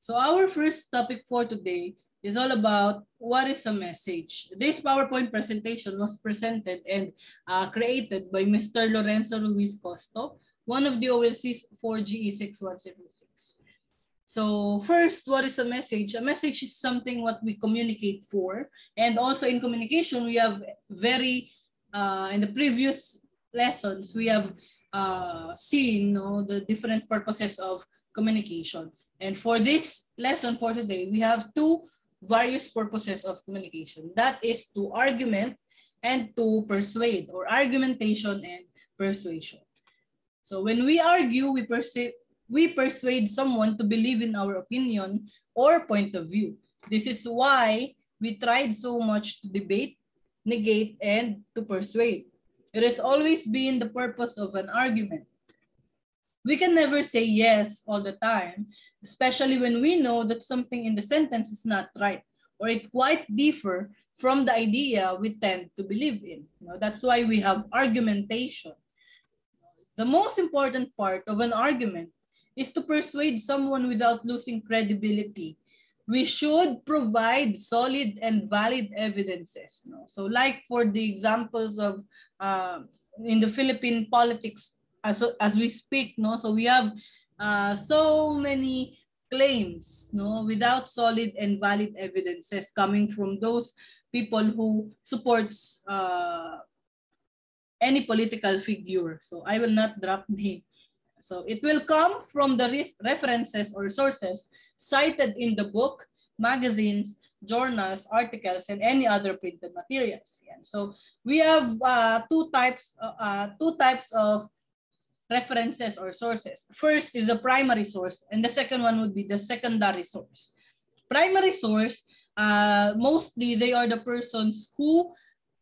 So our first topic for today is all about what is a message. This PowerPoint presentation was presented and uh, created by Mr. Lorenzo Luis Costo, one of the OLCs for GE6176. So first, what is a message? A message is something what we communicate for. And also in communication, we have very, uh, in the previous lessons, we have uh, seen no, the different purposes of communication. And for this lesson for today, we have two various purposes of communication. That is to argument and to persuade or argumentation and persuasion. So when we argue, we, persuade, we persuade someone to believe in our opinion or point of view. This is why we tried so much to debate, negate, and to persuade. It has always been the purpose of an argument. We can never say yes all the time especially when we know that something in the sentence is not right or it quite differ from the idea we tend to believe in. You know, that's why we have argumentation. The most important part of an argument is to persuade someone without losing credibility. We should provide solid and valid evidences. No? So like for the examples of uh, in the Philippine politics as, as we speak, no? so we have uh, so many claims no without solid and valid evidences coming from those people who supports uh, any political figure so i will not drop name so it will come from the re references or sources cited in the book magazines journals articles and any other printed materials yeah. so we have uh, two types uh, uh, two types of references or sources. First is the primary source, and the second one would be the secondary source. Primary source, uh, mostly they are the persons who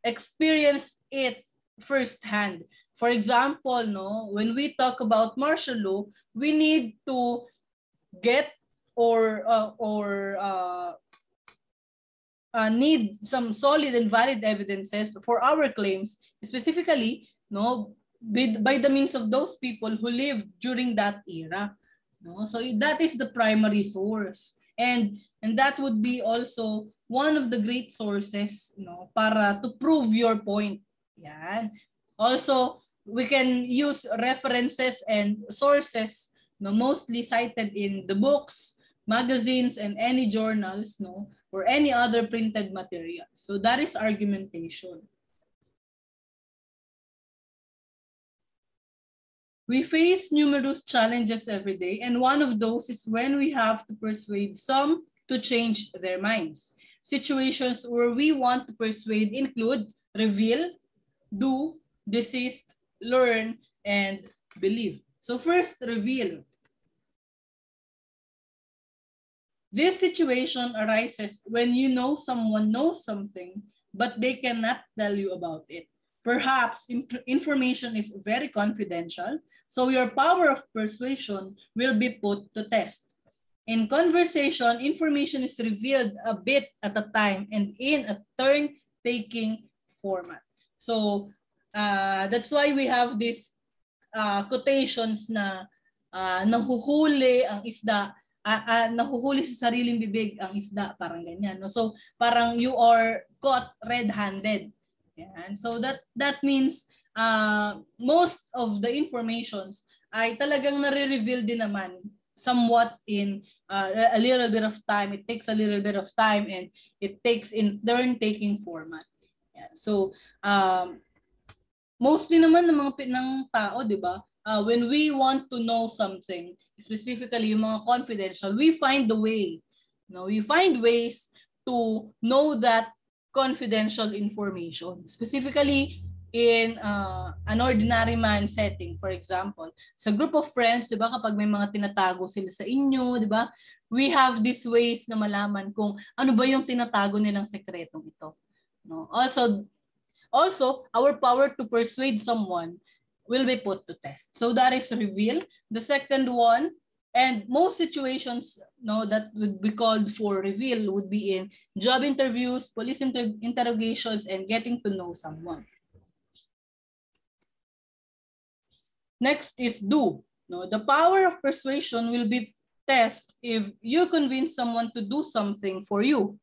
experienced it firsthand. For example, no, when we talk about martial law, we need to get or uh, or uh, uh, need some solid and valid evidences for our claims, specifically, no, with, by the means of those people who lived during that era. No? So that is the primary source. And, and that would be also one of the great sources no, para to prove your point. Yan. Also, we can use references and sources no, mostly cited in the books, magazines, and any journals no, or any other printed material. So that is argumentation. We face numerous challenges every day, and one of those is when we have to persuade some to change their minds. Situations where we want to persuade include reveal, do, desist, learn, and believe. So first, reveal. This situation arises when you know someone knows something, but they cannot tell you about it. Perhaps information is very confidential, so your power of persuasion will be put to test. In conversation, information is revealed a bit at a time and in a turn-taking format. So uh, that's why we have these uh, quotations na uh, nahuhuli ang isda, uh, uh, nahuhuli sa sariling bibig ang isda, parang ganyan. No? So parang you are caught red-handed yan. So that that means uh, most of the informations ay talagang nare-reveal din naman somewhat in uh, a little bit of time. It takes a little bit of time and it takes in turn-taking format. Yan. So um, mostly naman ng mga ng tao, 'di ba? Uh, when we want to know something, specifically yung mga confidential, we find the way. You No, we find ways to know that confidential information. Specifically, in uh, an ordinary man setting, for example, sa group of friends, 'di ba, kapag may mga tinatago sila sa inyo, 'di ba? We have these ways na malaman kung ano ba yung tinatago nilang sekretong ito. No? Also also our power to persuade someone will be put to test. So that is reveal. The second one And most situations no, that would be called for reveal would be in job interviews, police inter interrogations, and getting to know someone. Next is do. No, the power of persuasion will be test if you convince someone to do something for you.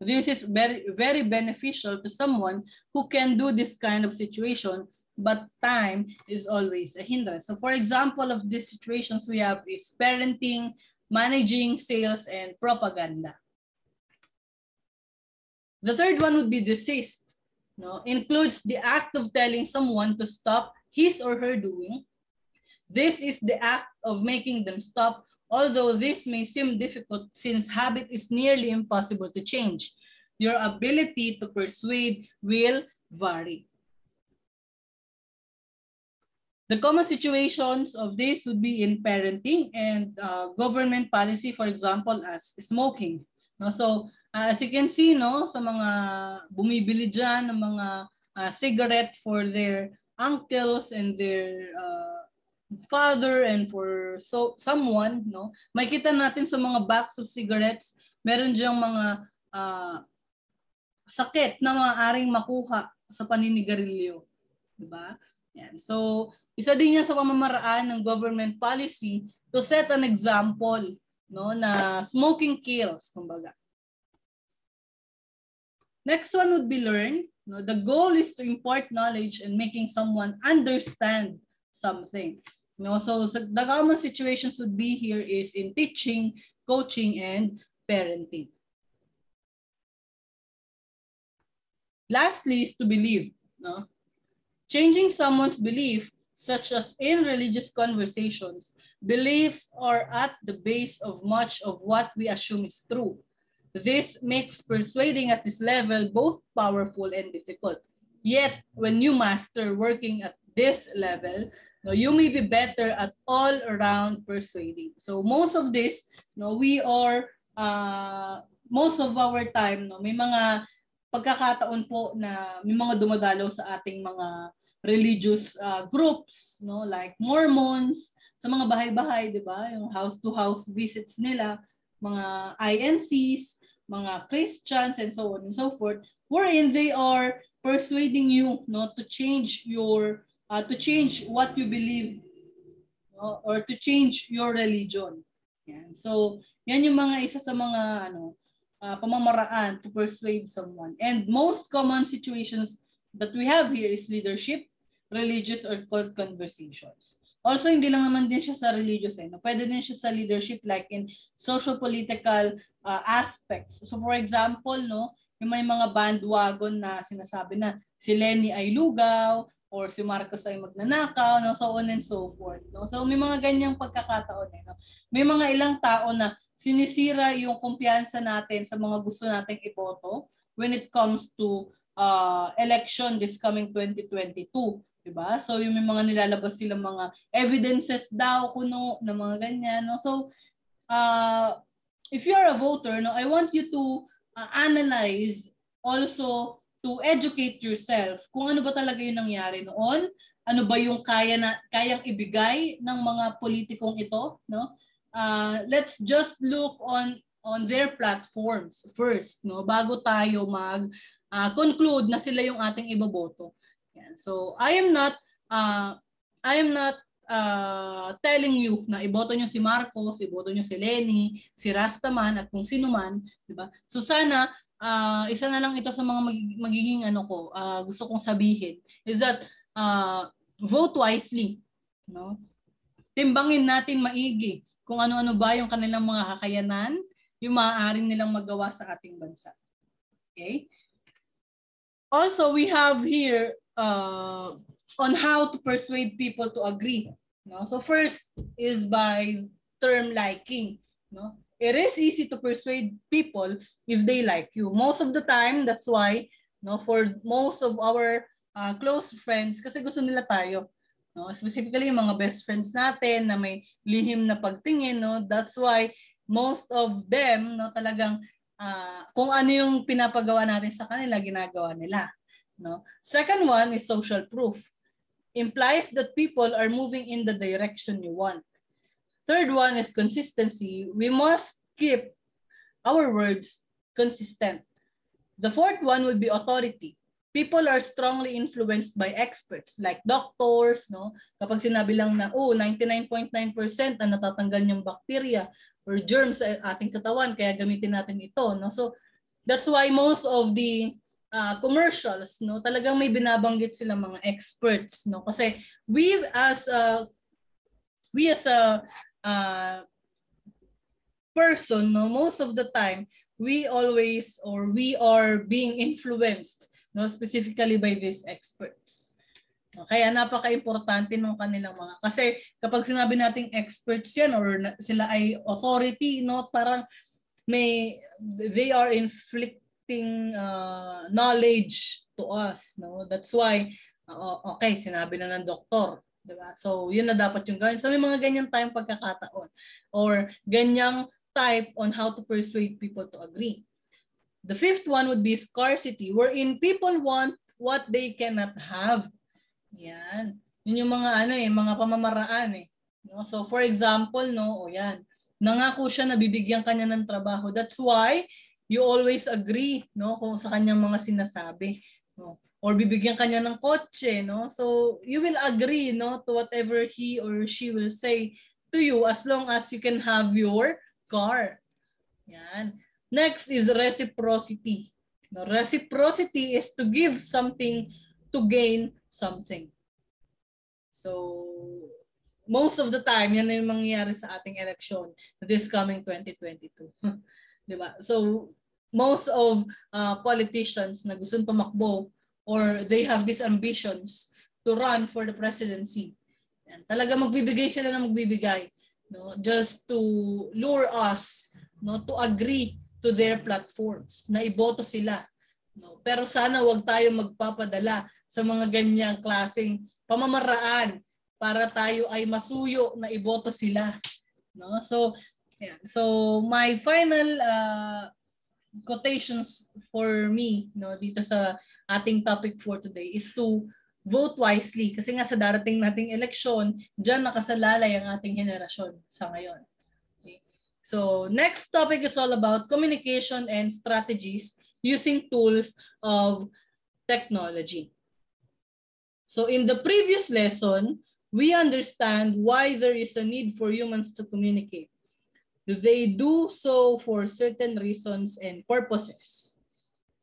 This is very, very beneficial to someone who can do this kind of situation, but time is always a hindrance. So for example of these situations we have is parenting, managing, sales, and propaganda. The third one would be desist. No, includes the act of telling someone to stop his or her doing. This is the act of making them stop although this may seem difficult since habit is nearly impossible to change. Your ability to persuade will vary. The common situations of this would be in parenting and uh, government policy, for example, as smoking. No? So, uh, as you can see, no, sa mga bumibili dyan ng mga uh, cigarette for their uncles and their uh, father and for so someone no makita natin sa mga box of cigarettes meron diyang mga uh, sakit na maaaring makuha sa paninigarilyo di ba yan so isa din yan sa pamamaraan ng government policy to set an example no na smoking kills kumbaga next one would be learn no the goal is to impart knowledge and making someone understand something No, so, so the common situations would be here is in teaching, coaching, and parenting. Lastly is to believe. No? Changing someone's belief, such as in religious conversations, beliefs are at the base of much of what we assume is true. This makes persuading at this level both powerful and difficult. Yet, when you master working at this level, No, you may be better at all around persuading. So most of this, no, we are uh, most of our time, no, may mga pagkakataon po na may mga dumadalo sa ating mga religious uh, groups, no, like Mormons, sa mga bahay-bahay, 'di ba? Yung house to house visits nila, mga INCs, mga Christians and so on and so forth, wherein they are persuading you no to change your uh, to change what you believe no? or to change your religion. Yan. So, yan yung mga isa sa mga ano uh, pamamaraan to persuade someone. And most common situations that we have here is leadership, religious or cult conversations. Also, hindi lang naman din siya sa religious. Eh, no? Pwede din siya sa leadership like in social political uh, aspects. So for example, no, yung may mga bandwagon na sinasabi na si Lenny ay lugaw, or si Marcos ay magnanakaw, no? so on and so forth. No? So may mga ganyang pagkakataon. Eh, no? May mga ilang tao na sinisira yung kumpiyansa natin sa mga gusto nating iboto when it comes to uh, election this coming 2022. Diba? So yung may mga nilalabas silang mga evidences daw kuno na mga ganyan. No? So uh, if you are a voter, no, I want you to uh, analyze also to educate yourself kung ano ba talaga yung nangyari noon, ano ba yung kaya na kayang ibigay ng mga politikong ito, no? Uh, let's just look on on their platforms first, no? Bago tayo mag uh, conclude na sila yung ating iboboto. Yan. So, I am not uh, I am not uh, telling you na iboto niyo si Marcos, iboto niyo si Lenny, si Rastaman at kung sino man, di ba? So sana uh, isa na lang ito sa mga magiging ano ko, uh, gusto kong sabihin is that uh, vote wisely, no? Timbangin natin maigi kung ano-ano ba yung kanilang mga kakayanan, yung maaaring nilang magawa sa ating bansa. Okay? Also, we have here uh, on how to persuade people to agree. No? So first is by term liking. No? it is easy to persuade people if they like you. Most of the time, that's why, no, for most of our uh, close friends, kasi gusto nila tayo. No? Specifically, yung mga best friends natin na may lihim na pagtingin, no? that's why most of them, no, talagang uh, kung ano yung pinapagawa natin sa kanila, ginagawa nila. No? Second one is social proof. Implies that people are moving in the direction you want. Third one is consistency. We must keep our words consistent. The fourth one would be authority. People are strongly influenced by experts like doctors, no? Kapag sinabi lang na, oh, 99.9% ang natatanggal niyang bacteria or germs sa ating katawan kaya gamitin natin ito no so that's why most of the uh, commercials no? Talagang may binabanggit sila mga experts no? Kasi we as a we as a uh, person no? Most of the time we always or we are being influenced no? Specifically by these experts. Kaya napaka-importante ng kanilang mga kasi kapag sinabi nating experts yan or na, sila ay authority no? Parang may they are inflicting uh, knowledge to us no that's why uh, okay sinabi na ng doktor diba so yun na dapat yung gawin so may mga ganyan tayong pagkakataon or ganyang type on how to persuade people to agree the fifth one would be scarcity wherein people want what they cannot have yan. Yun yung mga ano eh, mga pamamaraan eh. No? So for example, no, o yan. Nangako siya na bibigyan kanya ng trabaho. That's why you always agree no kung sa kanyang mga sinasabi, no? Or bibigyan kanya ng kotse, no? So you will agree no to whatever he or she will say to you as long as you can have your car. Yan. Next is reciprocity. No, reciprocity is to give something to gain something. So, most of the time, yan na yung mangyayari sa ating election this coming 2022. di ba? So, most of uh, politicians na gustong tumakbo or they have these ambitions to run for the presidency. Yan. Talaga magbibigay sila na magbibigay no just to lure us no to agree to their platforms na iboto sila no pero sana wag tayo magpapadala sa mga ganyang klaseng pamamaraan para tayo ay masuyo na iboto sila. No? So, yeah. so my final uh, quotations for me no dito sa ating topic for today is to vote wisely kasi nga sa darating nating eleksyon diyan nakasalalay ang ating henerasyon sa ngayon. Okay. So next topic is all about communication and strategies using tools of technology. So in the previous lesson, we understand why there is a need for humans to communicate. They do so for certain reasons and purposes.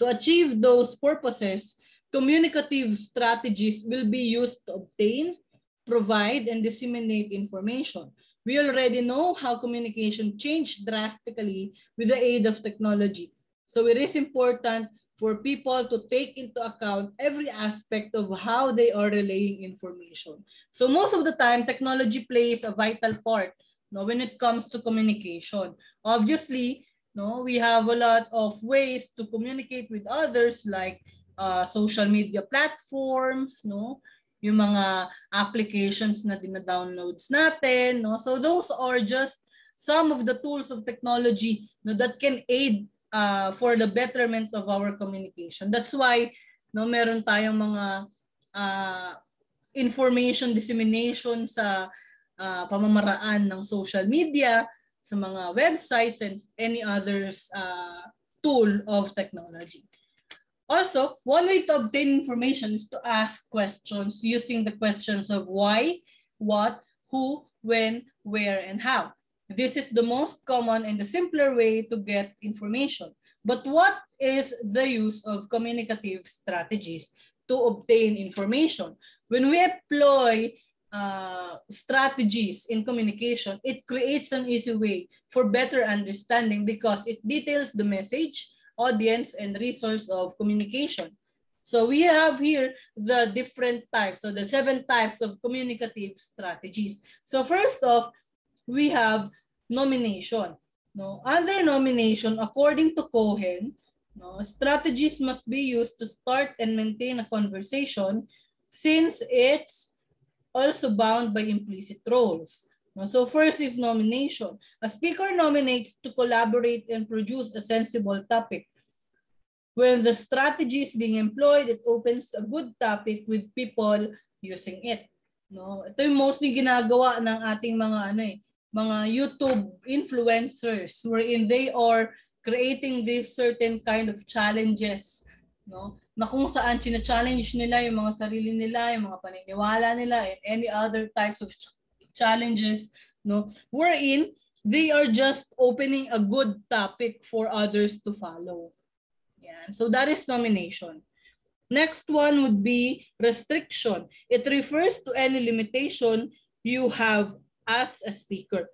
To achieve those purposes, communicative strategies will be used to obtain, provide, and disseminate information. We already know how communication changed drastically with the aid of technology. So it is important for people to take into account every aspect of how they are relaying information. So most of the time, technology plays a vital part no, when it comes to communication. Obviously, no, we have a lot of ways to communicate with others like uh, social media platforms, no, yung mga applications na dina-downloads natin, no. So those are just some of the tools of technology no, that can aid uh, for the betterment of our communication. That's why no meron tayong mga uh, information dissemination sa uh, pamamaraan ng social media, sa mga websites and any others uh, tool of technology. Also, one way to obtain information is to ask questions using the questions of why, what, who, when, where, and how. This is the most common and the simpler way to get information. But what is the use of communicative strategies to obtain information? When we employ uh, strategies in communication, it creates an easy way for better understanding because it details the message, audience, and resource of communication. So we have here the different types, so the seven types of communicative strategies. So first off, we have nomination. No, under nomination, according to Cohen, no, strategies must be used to start and maintain a conversation since it's also bound by implicit roles. So first is nomination. A speaker nominates to collaborate and produce a sensible topic. When the strategy is being employed, it opens a good topic with people using it. No, ito yung mostly ginagawa ng ating mga ano eh, mga YouTube influencers wherein they are creating this certain kind of challenges no na kung saan china-challenge nila yung mga sarili nila, yung mga paniniwala nila and any other types of ch- challenges no wherein they are just opening a good topic for others to follow. Yan. So that is nomination. Next one would be restriction. It refers to any limitation you have as a speaker.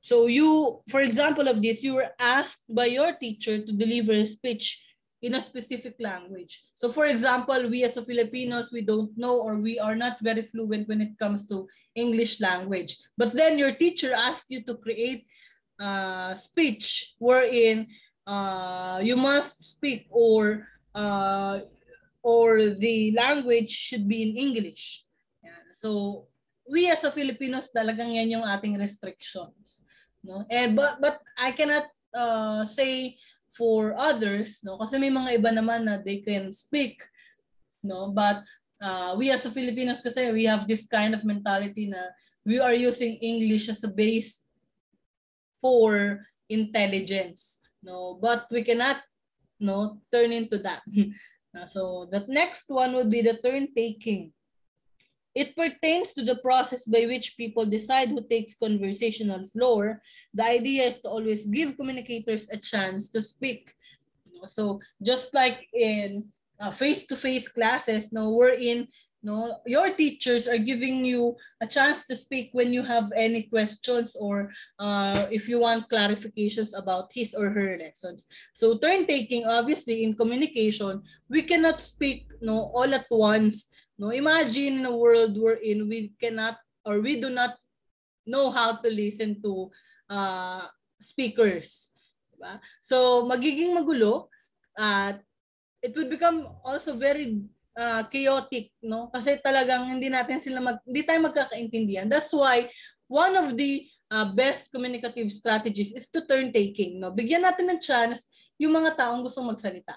So you, for example of this, you were asked by your teacher to deliver a speech in a specific language. So for example, we as a Filipinos, we don't know or we are not very fluent when it comes to English language. But then your teacher asked you to create a speech wherein uh, you must speak or uh, or the language should be in English. So we as a Filipinos talagang yan yung ating restrictions. No? And but but I cannot uh, say for others, no? Kasi may mga iba naman na they can speak, no? But uh, we as a Filipinos kasi we have this kind of mentality na we are using English as a base for intelligence, no? But we cannot no turn into that. so the next one would be the turn taking. It pertains to the process by which people decide who takes conversational floor. The idea is to always give communicators a chance to speak. So just like in uh, face-to-face classes, no, we're in no your teachers are giving you a chance to speak when you have any questions or uh, if you want clarifications about his or her lessons so turn taking obviously in communication we cannot speak no all at once No, imagine a world wherein we cannot or we do not know how to listen to uh, speakers. Diba? So magiging magulo at uh, it would become also very uh, chaotic, no? Kasi talagang hindi natin sila mag hindi tayo magkakaintindihan. That's why one of the uh, best communicative strategies is to turn taking, no? Bigyan natin ng chance yung mga taong gustong magsalita.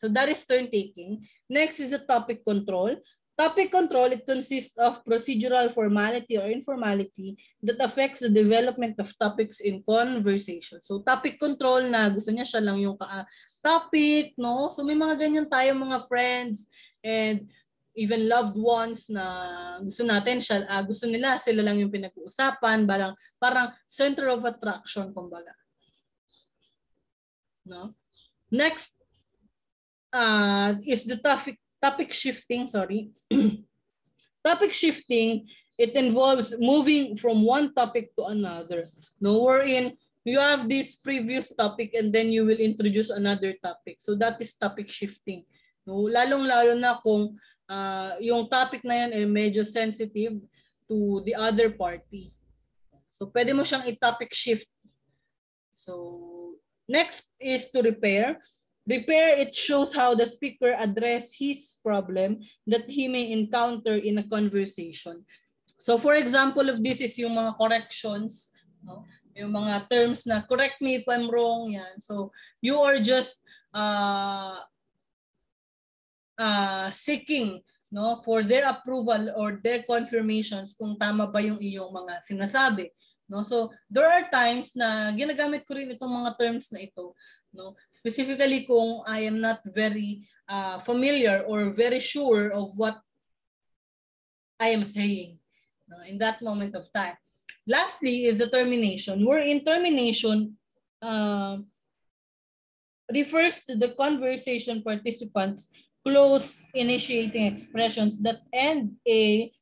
So that is turn taking. Next is the topic control. Topic control, it consists of procedural formality or informality that affects the development of topics in conversation. So topic control na gusto niya siya lang yung ka topic, no? So may mga ganyan tayo mga friends and even loved ones na gusto natin siya, uh, gusto nila sila lang yung pinag-uusapan, parang parang center of attraction kumbaga. No? Next uh, is the topic topic shifting, sorry. topic shifting, it involves moving from one topic to another. No, wherein you have this previous topic and then you will introduce another topic. So that is topic shifting. No, lalong-lalo na kung uh, yung topic na yan ay medyo sensitive to the other party. So pwede mo siyang i-topic shift. So next is to repair. Repair, it shows how the speaker address his problem that he may encounter in a conversation. So for example of this is yung mga corrections, no? yung mga terms na correct me if I'm wrong, yan. So you are just uh, uh, seeking no for their approval or their confirmations kung tama ba yung iyong mga sinasabi. No? So there are times na ginagamit ko rin itong mga terms na ito no? Specifically kung I am not very uh, familiar or very sure of what I am saying no, in that moment of time. Lastly is the termination where in termination uh, refers to the conversation participants close initiating expressions that end a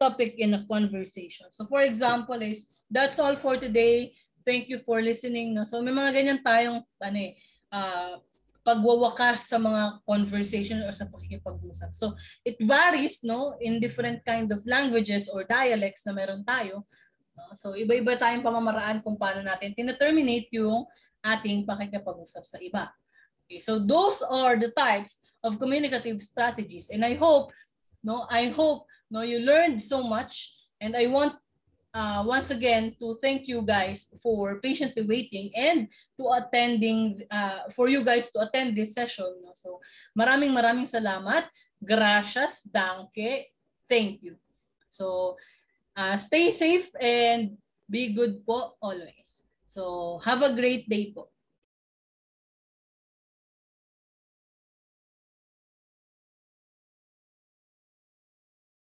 topic in a conversation. So for example is that's all for today Thank you for listening. No? So may mga ganyan tayong ano eh, uh, pagwawakas sa mga conversation or sa pakikipag-usap. So it varies no in different kind of languages or dialects na meron tayo. No? So iba-iba tayong pamamaraan kung paano natin tina-terminate yung ating pakikipag-usap sa iba. Okay, so those are the types of communicative strategies and I hope no I hope no you learned so much and I want uh, once again to thank you guys for patiently waiting and to attending uh, for you guys to attend this session. So maraming maraming salamat. Gracias, danke, thank you. So uh, stay safe and be good po always. So have a great day po.